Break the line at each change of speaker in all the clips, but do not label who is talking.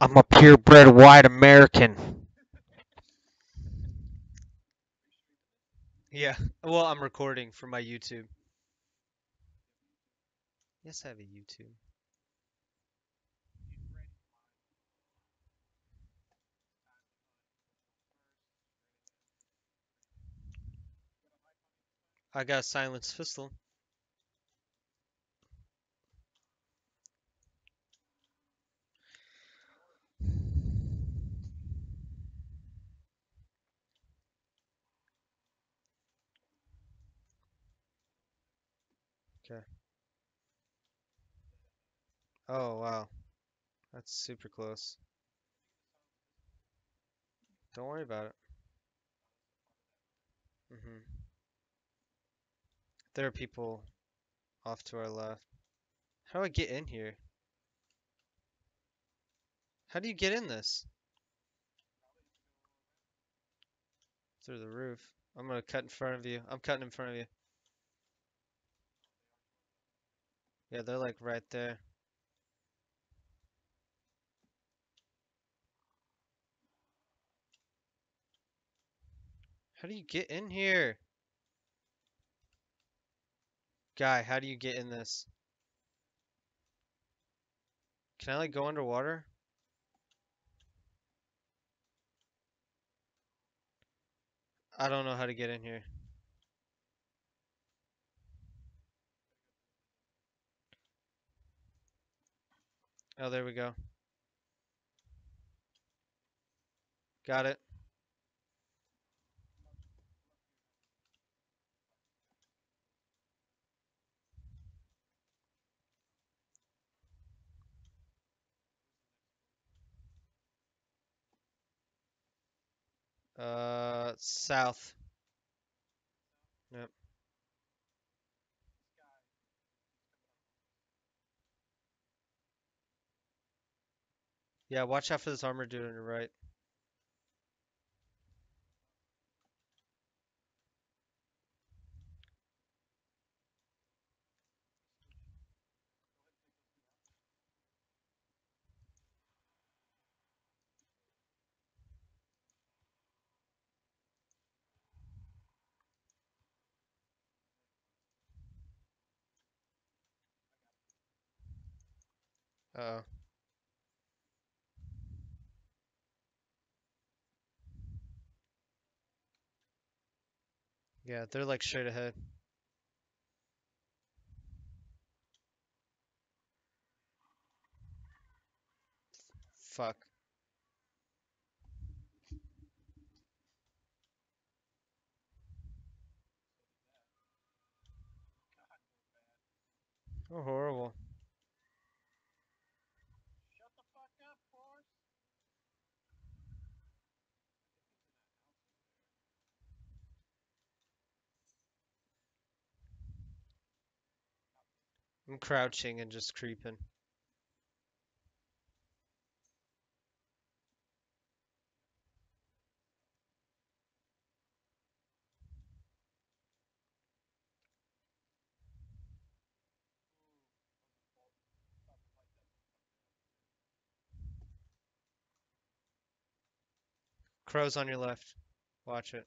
I'm a purebred white American.
Yeah. Well, I'm recording for my YouTube. Yes, I have a YouTube. I got a silenced pistol. Okay. Oh, wow. That's super close. Don't worry about it. hmm There are people off to our left. How do I get in here? How do you get in this? Through the roof. I'm gonna cut in front of you. I'm cutting in front of you. Yeah, they're like right there. How do you get in here? Guy, how do you get in this? Can I like go underwater? I don't know how to get in here. Oh, there we go. Got it. Uh, south. Yep. Yeah, watch out for this armor dude on your right. Uh-oh. Yeah, they're like straight ahead. Fuck. Oh, horrible. I'm crouching and just creeping. Crow's on your left. Watch it.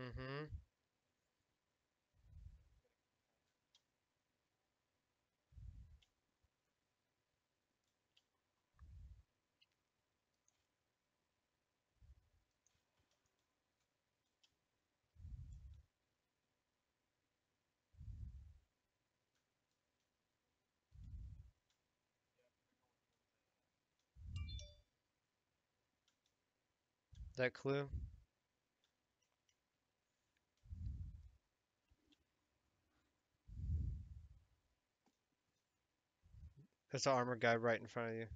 Mm-hmm. That clue? There's an armor guy right in front of you.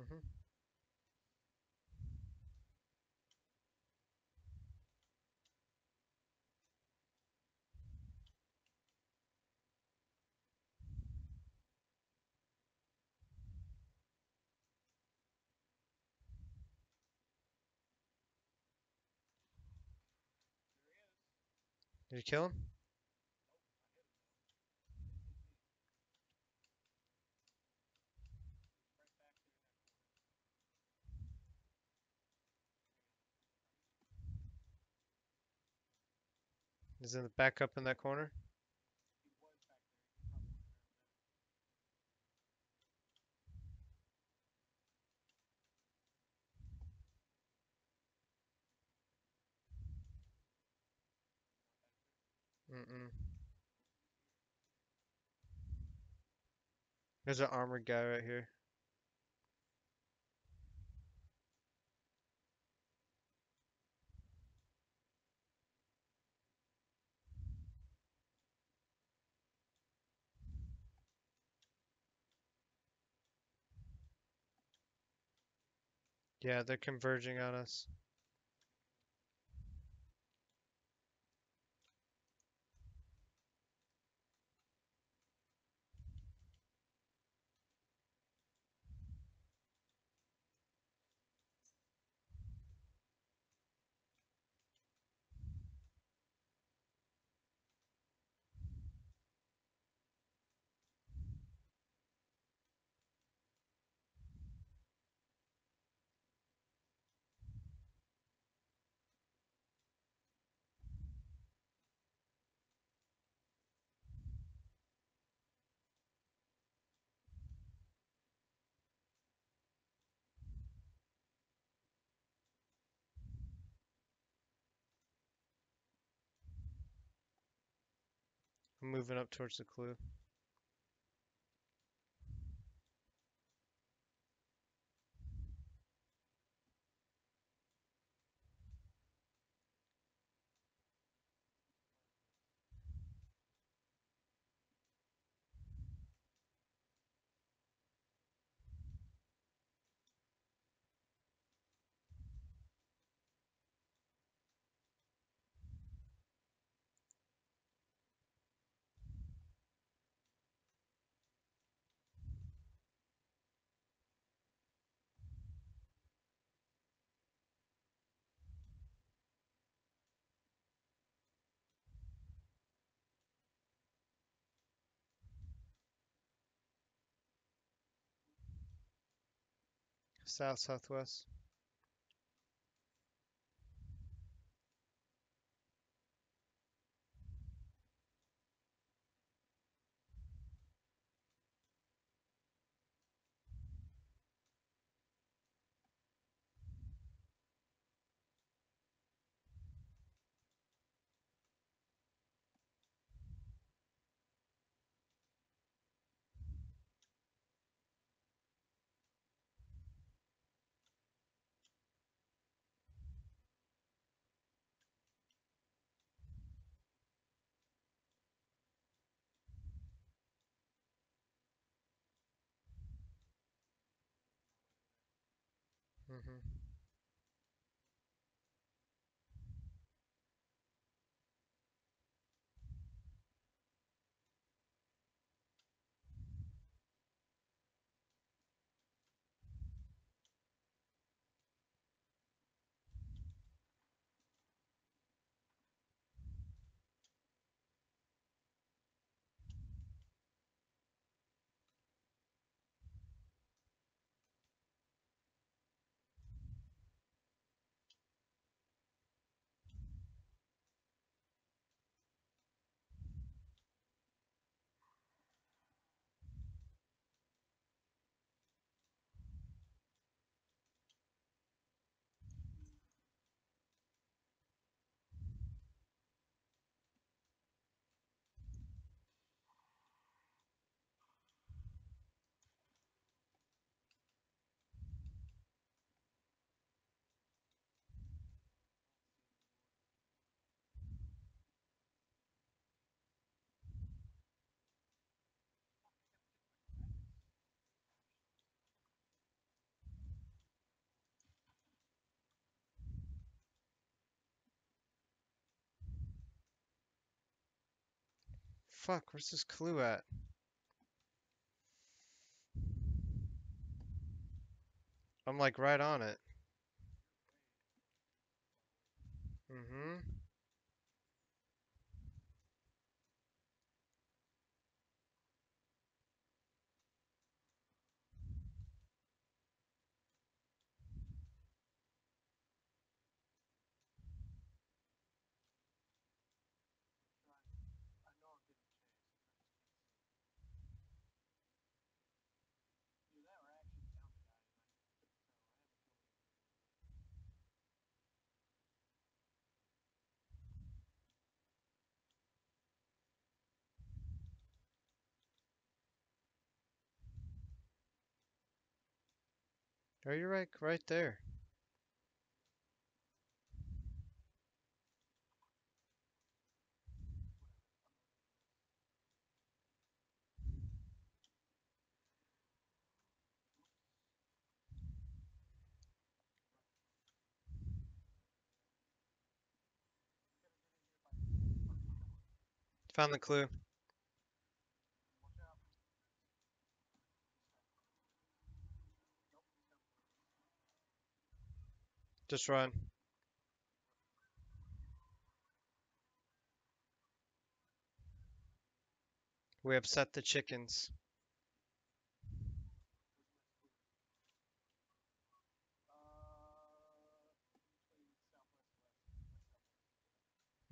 Mm-hmm. Did you kill him? Is in the back up in that corner. Mm-mm. There's an armored guy right here. Yeah, they're converging on us. Moving up towards the clue. South Mm-hmm. Fuck? Where's this clue at? I'm like right on it. Mm-hmm. Oh, you're right, right there. Found the clue. Just run. We upset the chickens.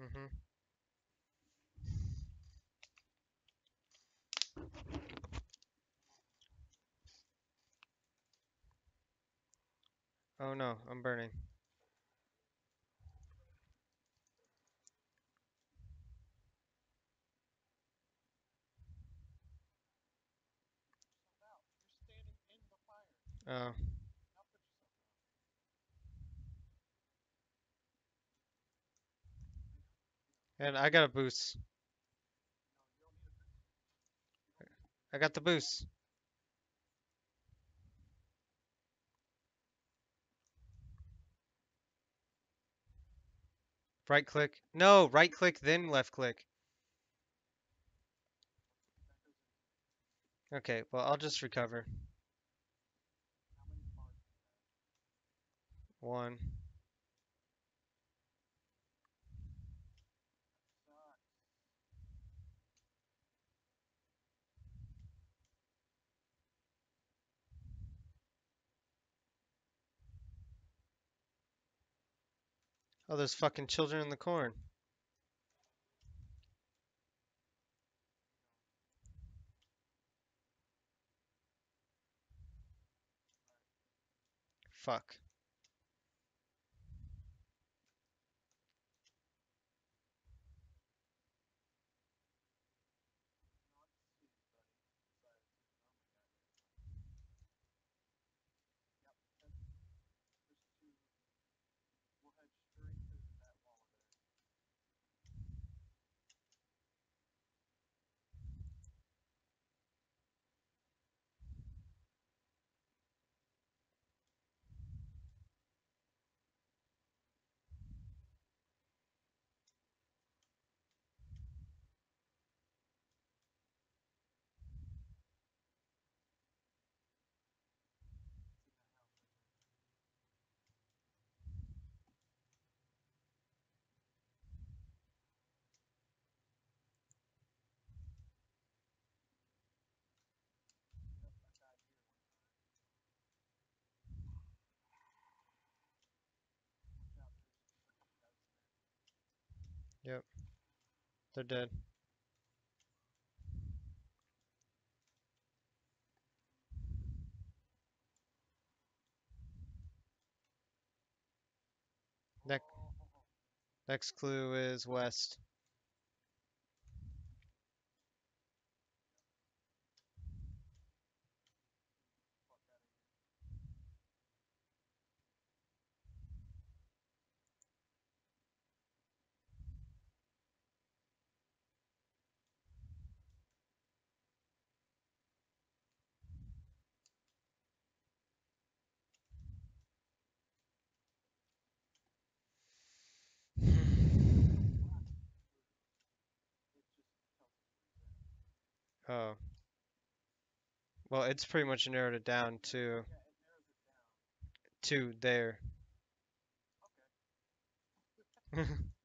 Mm-hmm. Oh no, I'm burning. Oh. And I got a boost. I got the boost. Right click. No, right click, then left click. Okay, well, I'll just recover. One. Oh, there's fucking children in the corn. Fuck. Yep. They're dead. Next, next clue is west. Oh. Well, it's pretty much narrowed it down to to there.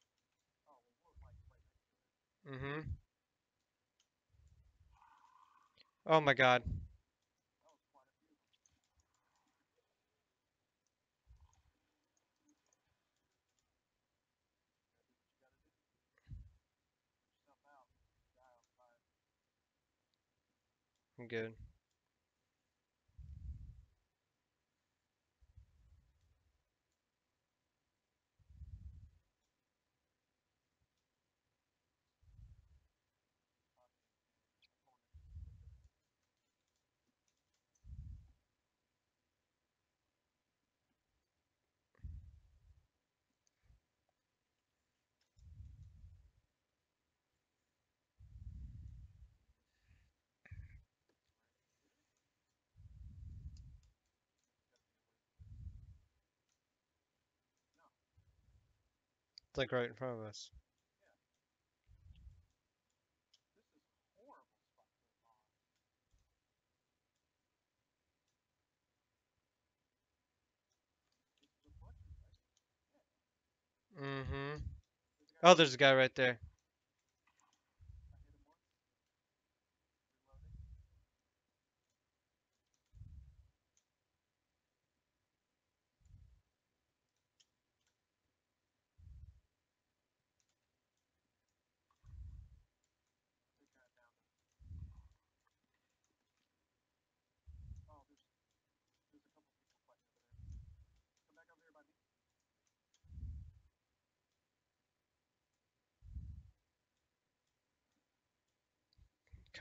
Mm-hmm. Oh my God. I'm good. It's like right in front of us. Mm-hmm. Oh, there's a guy right there.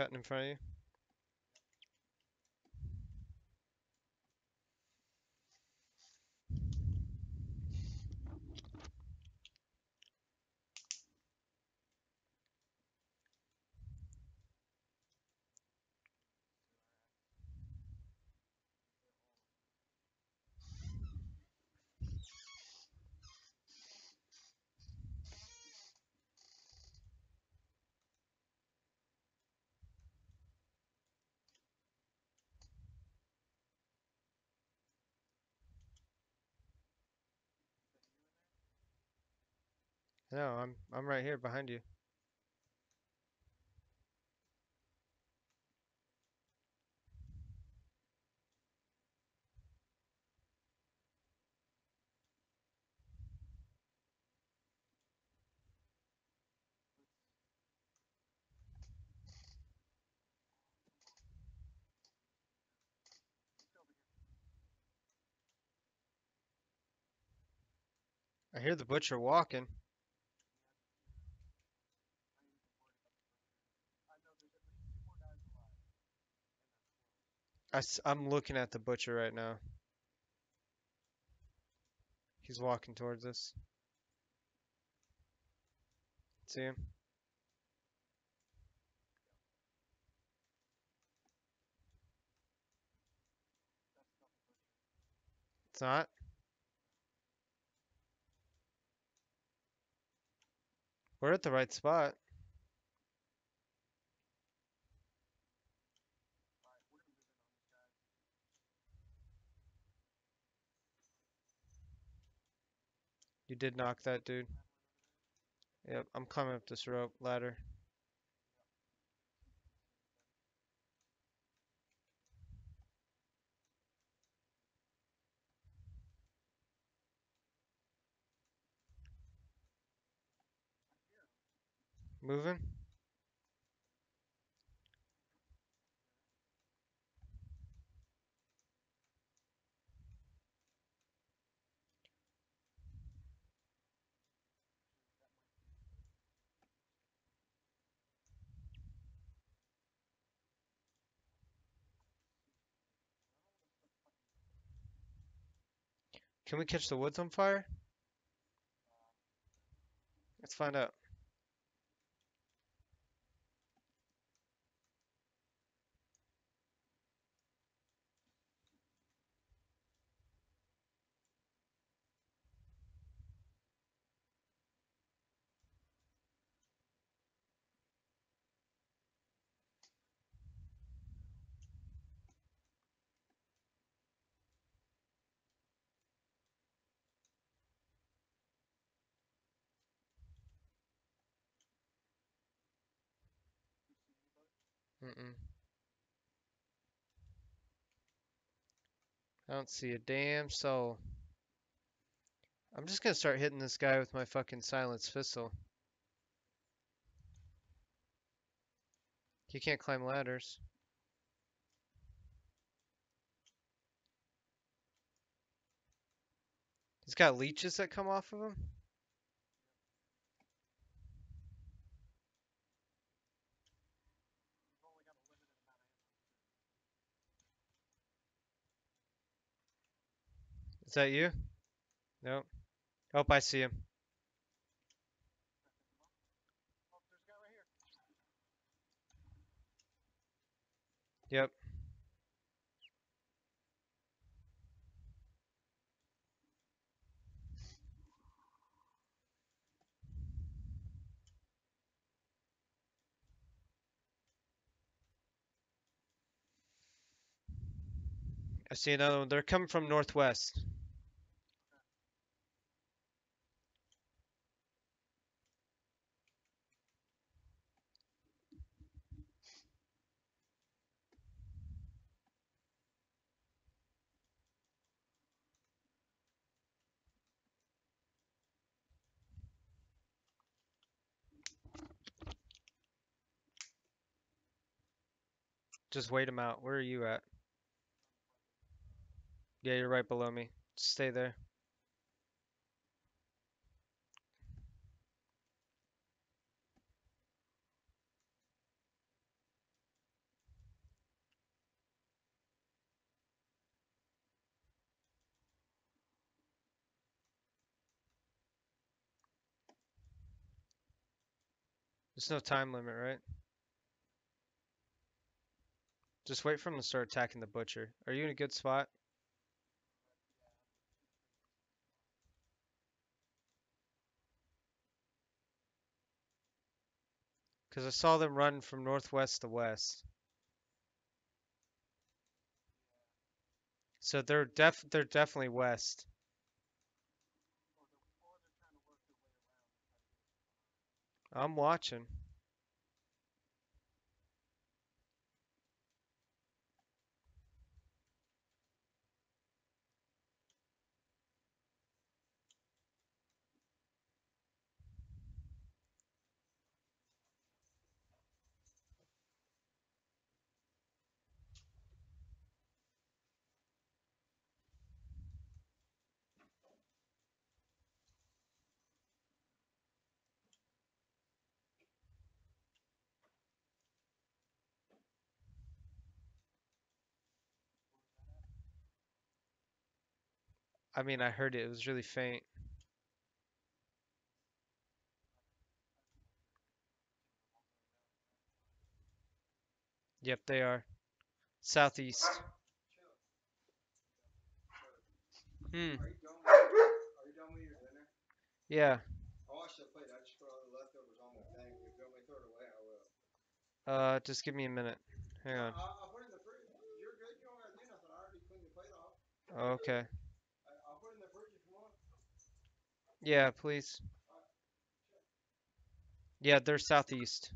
Cutting in front of you. No, I'm I'm right here behind you. I hear the butcher walking. I am looking at the butcher right now. He's walking towards us. See him? It's not? We're at the right spot. Did knock that dude. Yep, I'm climbing up this rope ladder. Moving? Can we catch the woods on fire? Let's find out.
Mm-mm. I don't see a damn soul. I'm just gonna start hitting this guy with my fucking silence pistol. He can't climb ladders. He's got leeches that come off of him. Is that you? Nope. Oh, I see him. Yep. I see another one. They're coming from northwest. Just wait them out. Where are you at? Yeah, you're right below me. Stay there. There's no time limit, right? Just wait for him to start attacking the butcher. Are you in a good spot? Because I saw them run from northwest to west. So they're def they're definitely west. I'm watching. I mean, I heard it. It was really faint. Yep, they are. Southeast. Hmm. Yeah. Uh, just give me a minute. Hang on.
I,
Yeah, please. Yeah, they're southeast.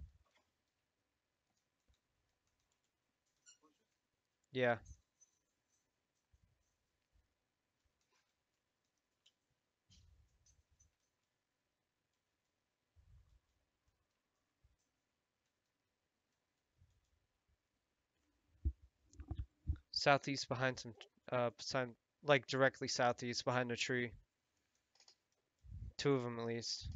Yeah. Southeast behind some, uh, like directly southeast behind a tree. Two of them at least.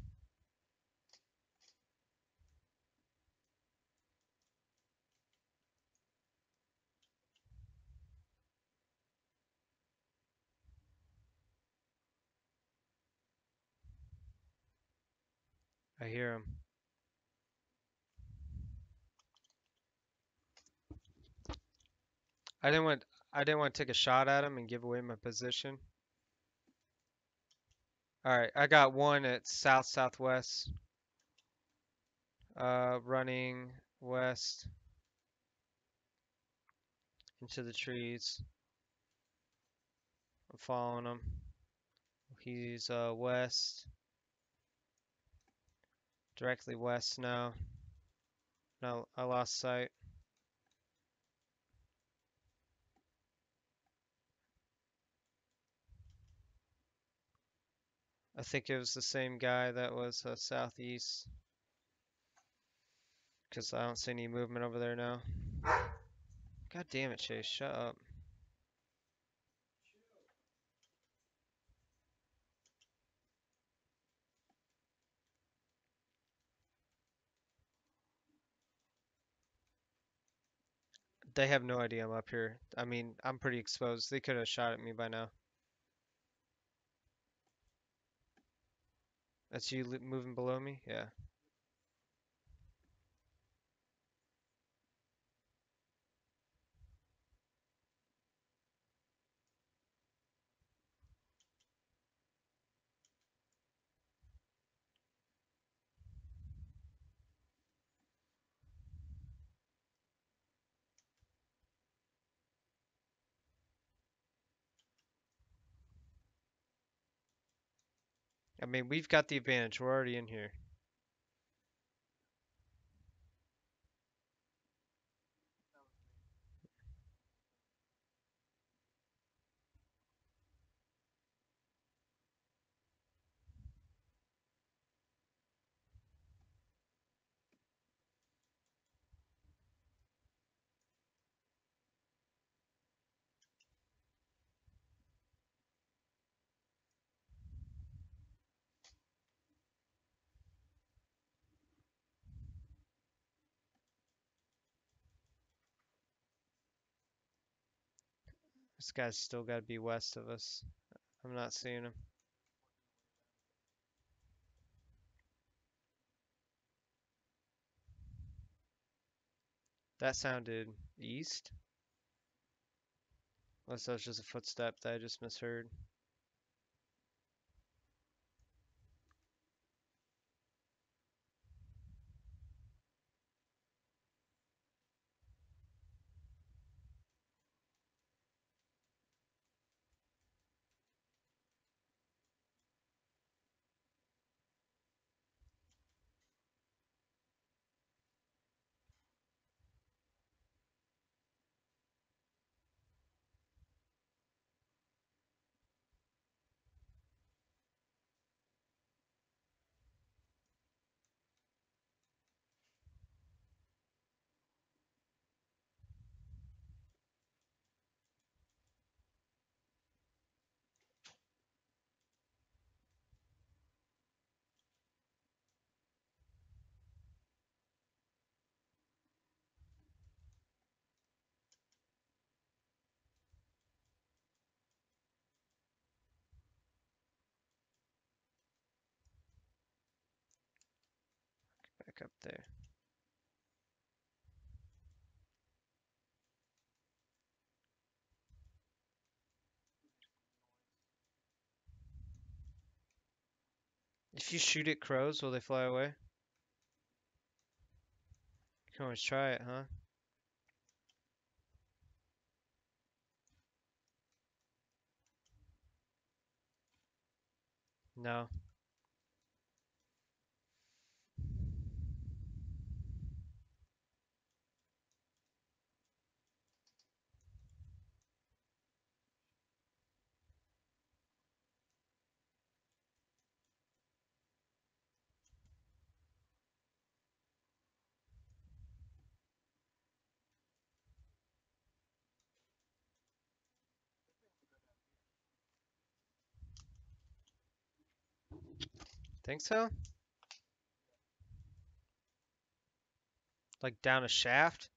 I hear him. I didn't want I didn't want to take a shot at him and give away my position. All right, I got one at south southwest. Uh, running west into the trees. I'm following him. He's uh west. Directly west now. No, I lost sight. I think it was the same guy that was uh, southeast. Because I don't see any movement over there now. God damn it, Chase, shut up. They have no idea I'm up here. I mean, I'm pretty exposed. They could have shot at me by now. That's you moving below me? Yeah. I mean, we've got the advantage. We're already in here. This guy's still got to be west of us. I'm not seeing him. That sounded east. Unless that was just a footstep that I just misheard. Up there. If you shoot at crows, will they fly away? You can always try it, huh? No. Think so? Like down a shaft?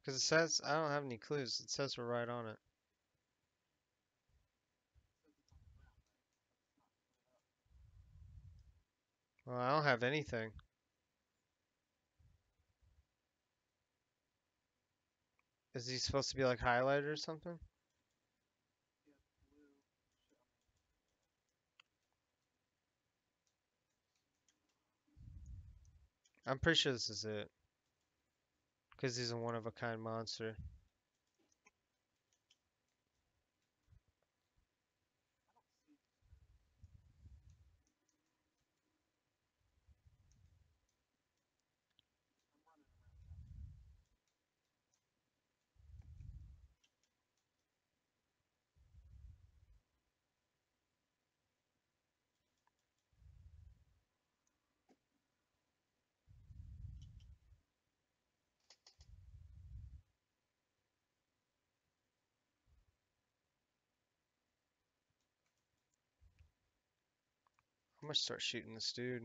Because it says, I don't have any clues. It says we're right on it. Well, I don't have anything. Is he supposed to be like highlighted or something? I'm pretty sure this is it. Because he's a one of a kind monster.
Gonna start shooting this dude.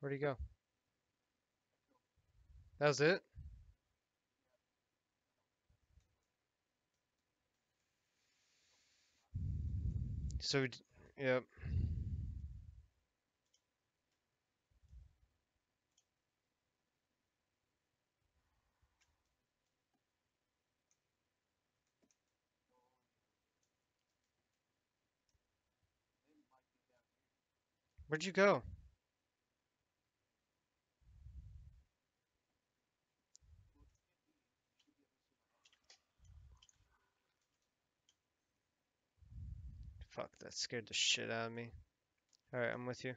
Where'd he go? That was it? So, yep. Where'd you go? Fuck, that scared the shit out of me. Alright, I'm with you.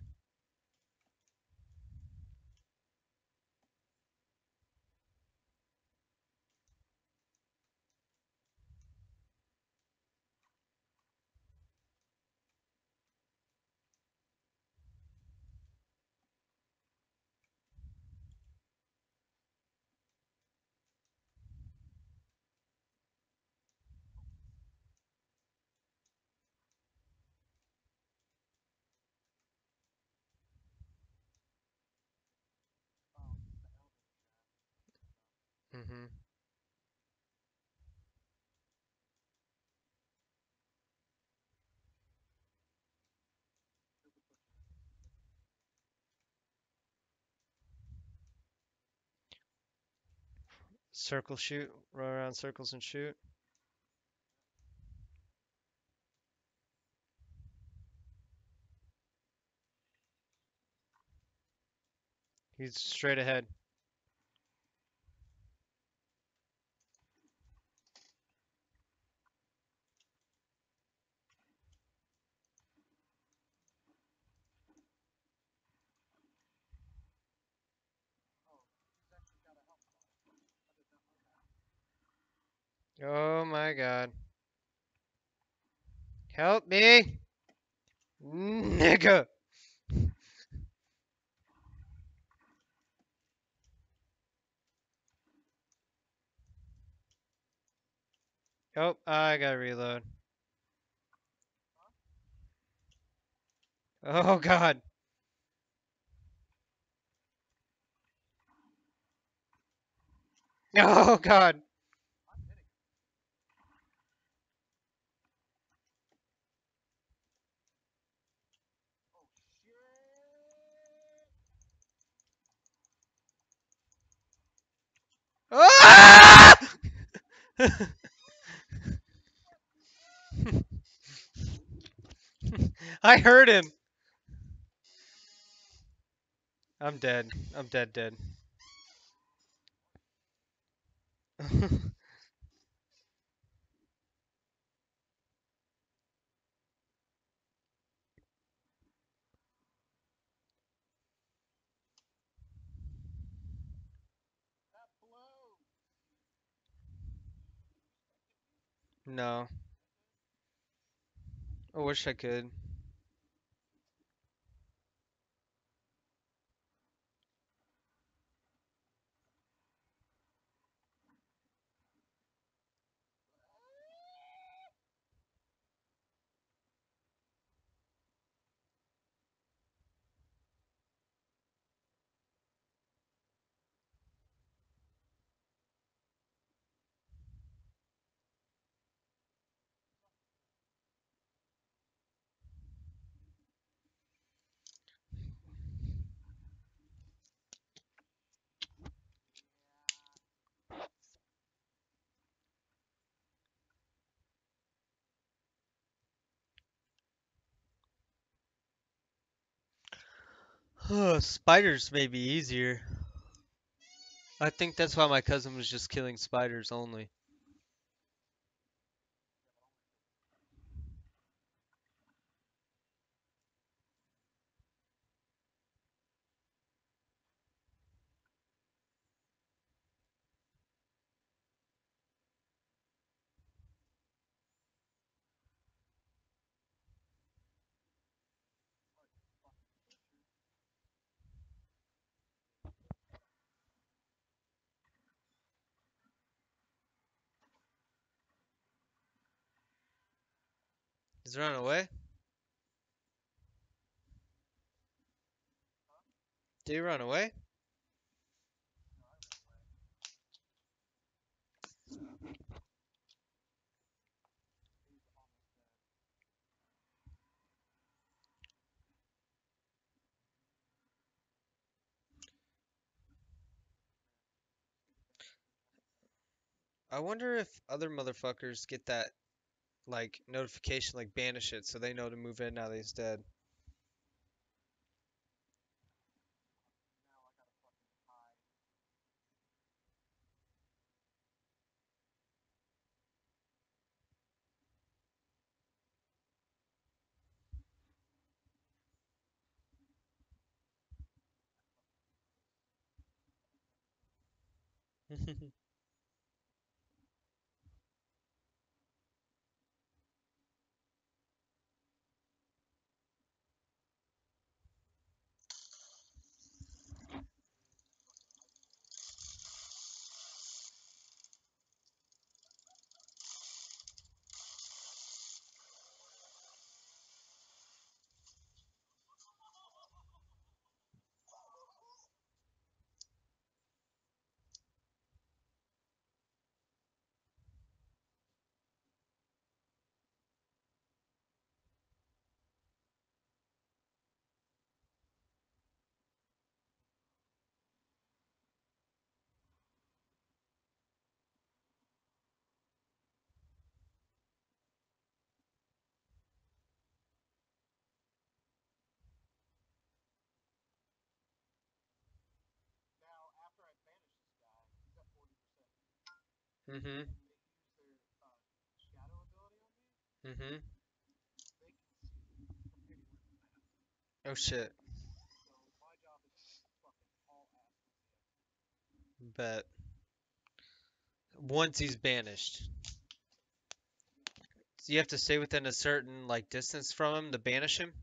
Mm-hmm. Circle shoot, run around circles and shoot. He's straight ahead. Oh my god. Help me! Nigga! Oh, I gotta reload. Oh god. Oh god. Ah! I heard him. I'm dead. I'm dead, dead. no. I wish I could. Spiders may be easier. I think that's why my cousin was just killing spiders only. He's running away? Did he run away? I wonder if other motherfuckers get that like notification like banish it so they know to move in now that he's dead. Mm-hmm. Mm-hmm. Oh shit. Bet. Once he's banished. So you have to stay within a certain like distance from him to banish him?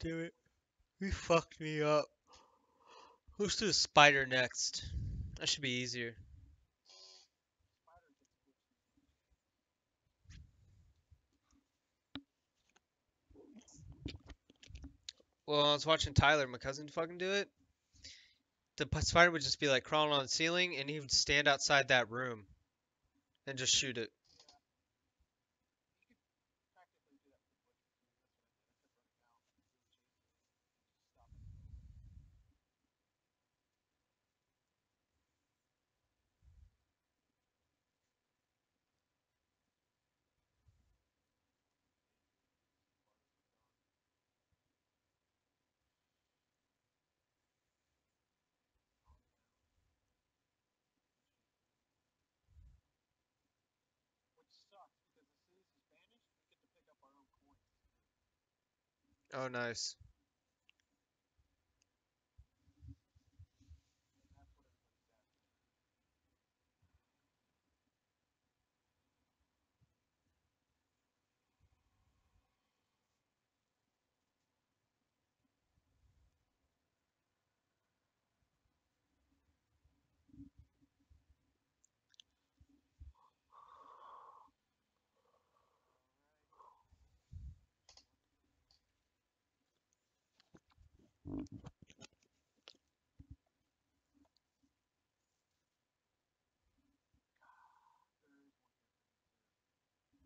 Do it. You fucked me up. Let's do spider next. That should be easier. Well, I was watching Tyler, my cousin, fucking do it. The spider would just be like crawling on the ceiling, and he would stand outside that room and just shoot it. Oh, nice.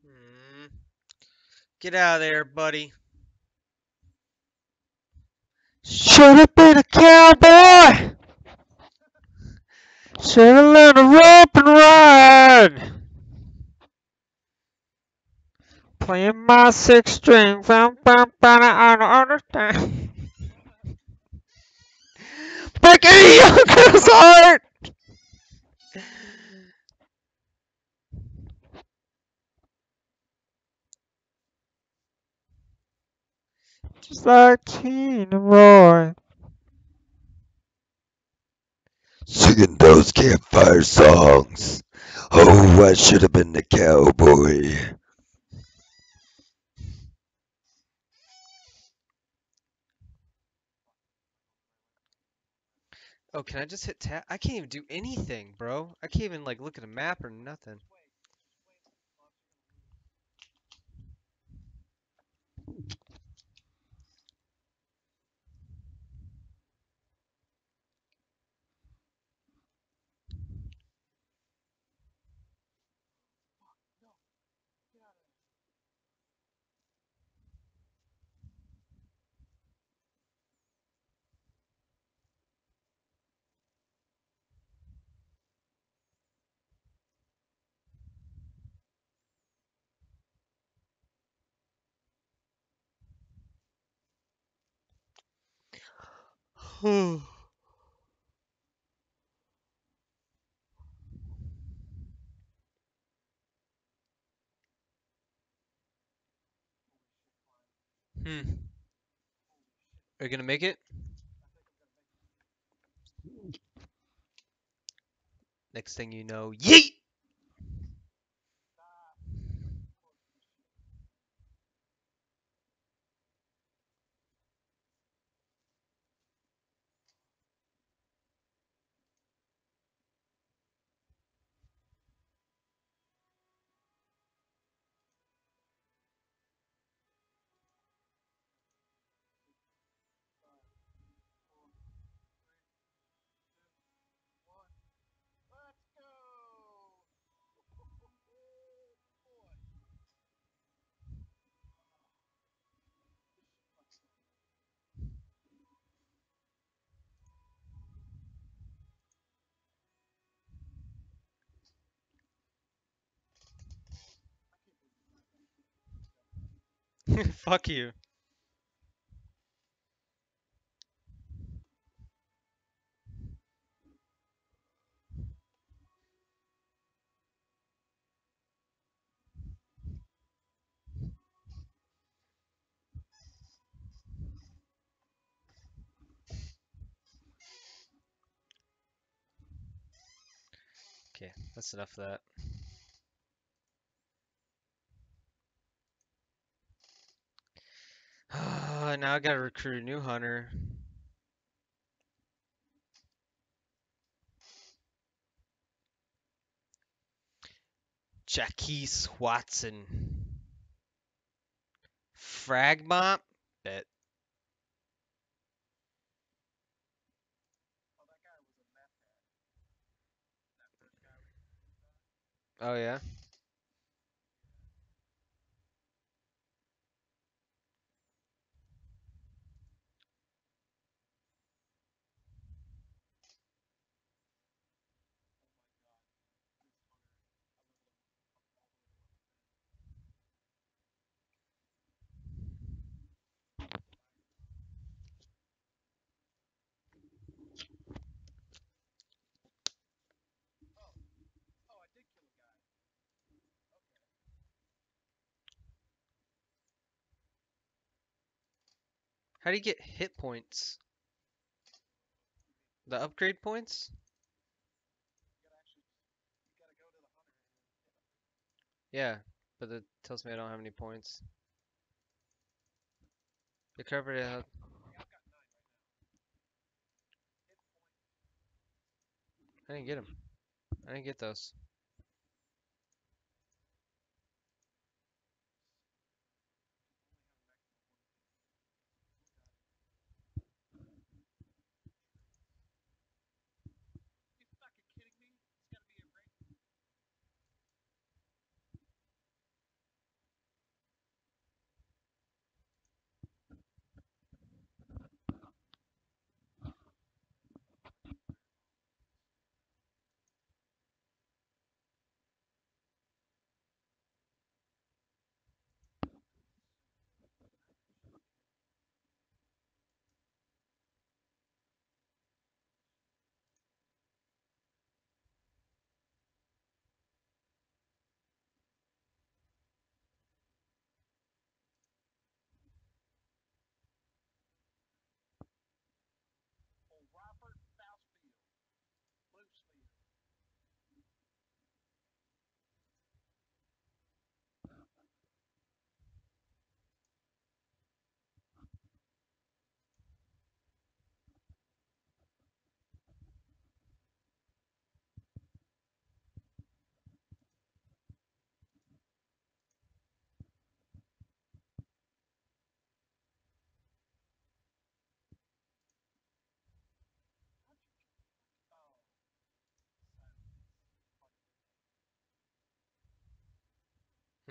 Mm. Get out of there, buddy.
Should have been a cowboy. Should have learned to rope and ride. Playing my six string, bum, bum, bum, I don't understand. Breaking a young girl's heart! Just like Tina Roy.
Singing those campfire songs. Oh, I should have been the cowboy.
Oh, can I just hit tab? I can't even do anything, bro. I can't even like look at a map or nothing. Hmm. Hmm. Are you gonna make it? Next thing you know, yeet! Fuck you. Okay, that's enough of that. Now I gotta recruit a new hunter. Jackie's Watson. Fragmont? Bet. Oh yeah? How do you get hit points? The upgrade points? Yeah, but it tells me I don't have any points. It. out. I didn't get them. I didn't get those.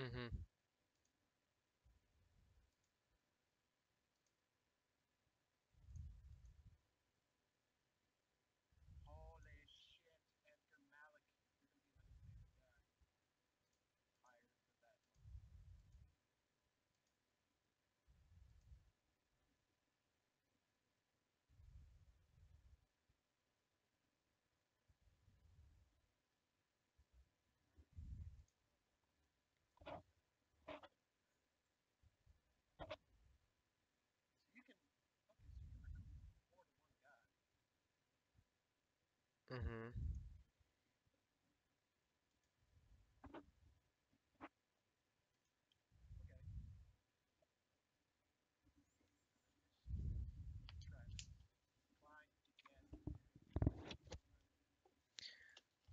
Mm-hmm. Mm-hmm.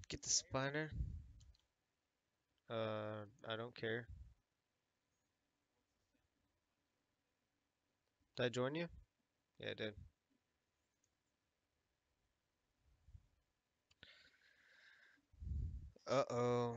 Get the spider. Uh, I don't care. Did I join you? Yeah, I did. Uh-oh.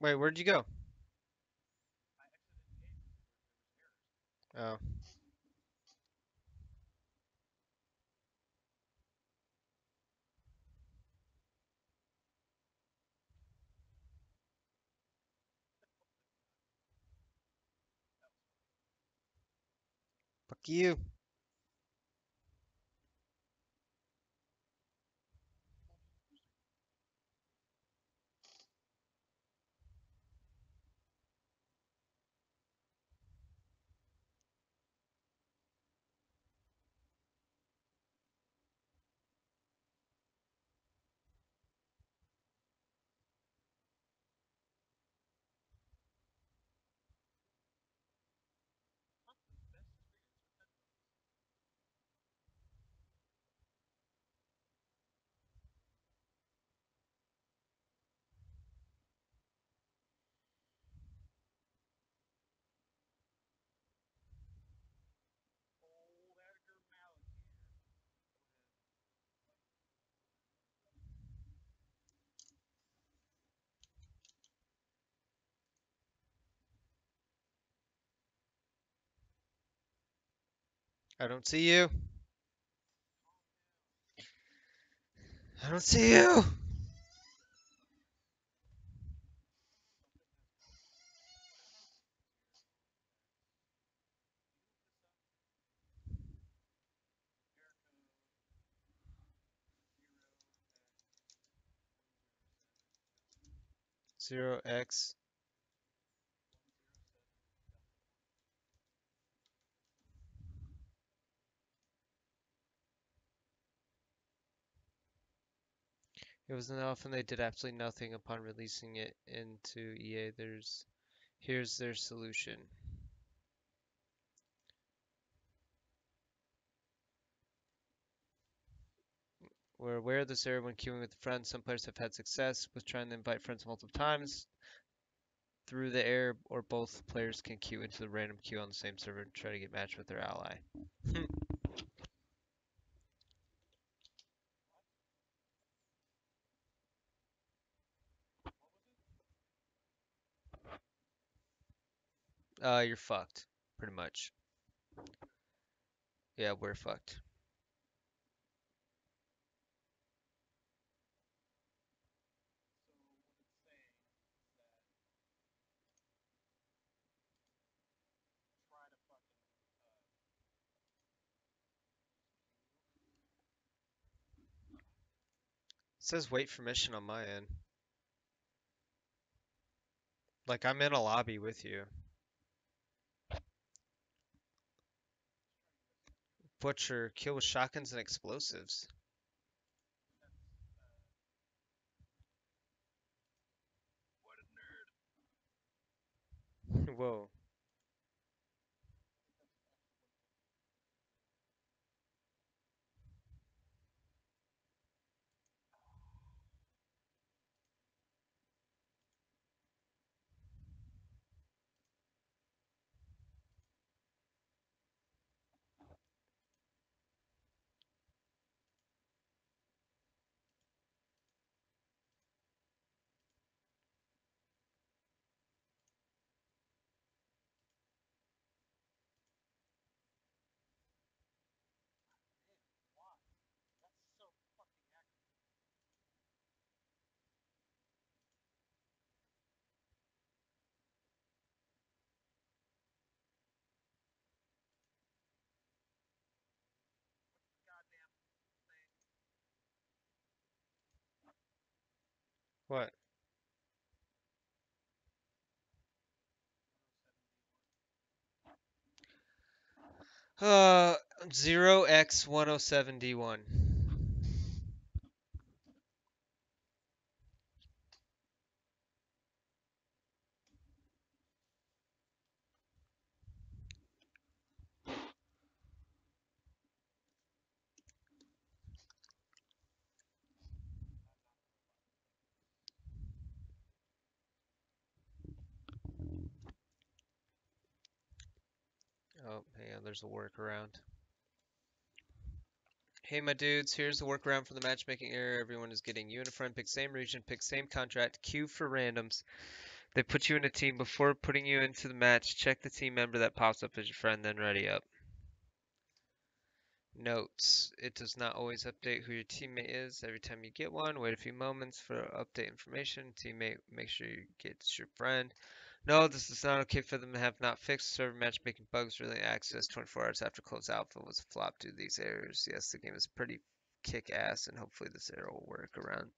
Wait, where'd you go? Oh. Fuck you. I don't see you. I don't see you. Zero X. It was elf and they did absolutely nothing upon releasing it into EA. There's here's their solution. We're aware of this error when queuing with friends. Some players have had success with trying to invite friends multiple times through the error, or both players can queue into the random queue on the same server and try to get matched with their ally. Uh, you're fucked, pretty much.
Yeah, we're fucked. It says wait for mission on my end. Like I'm in a lobby with you. Butcher, kill with shotguns and explosives.
what a nerd.
Whoa. What? Uh, 0x107D1. Oh, hang on, there's a workaround. Hey, my dudes, here's the workaround for the matchmaking error. Everyone is getting uniform, pick same region, pick same contract, queue for randoms. They put you in a team before putting you into the match. Check the team member that pops up as your friend, then ready up. Notes. It does not always update who your teammate is. Every time you get one, wait a few moments for update information. Teammate, make sure you get your friend. No, this is not okay for them to have not fixed server matchmaking bugs. Really, access 24 hours after close alpha was a flop due to these errors. Yes, the game is pretty kick ass, and hopefully this error will work around.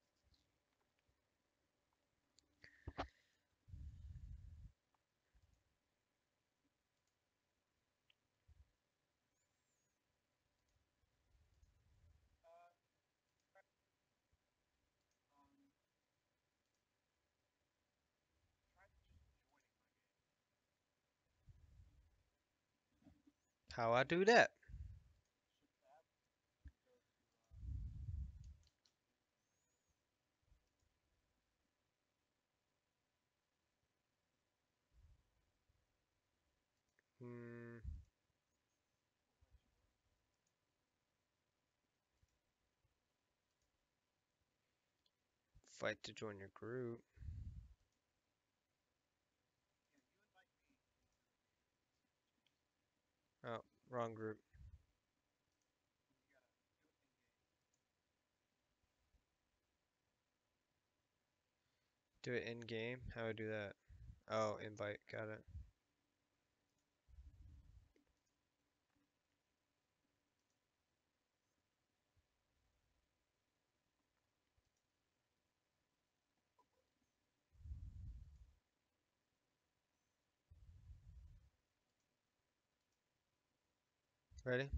How I do that? Hmm. Fight to join your group.
yeah, you invite me.
Oh, wrong group. Do it in game. How do I do that? Oh, invite. Got it. Ready?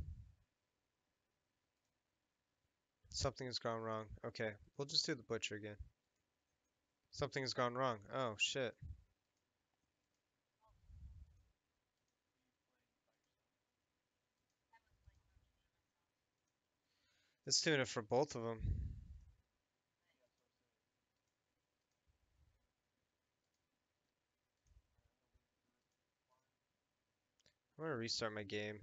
Something has gone wrong. Okay, we'll just do the butcher again. Something has gone wrong. Oh, shit. It's doing it for both of them. I'm gonna restart my game.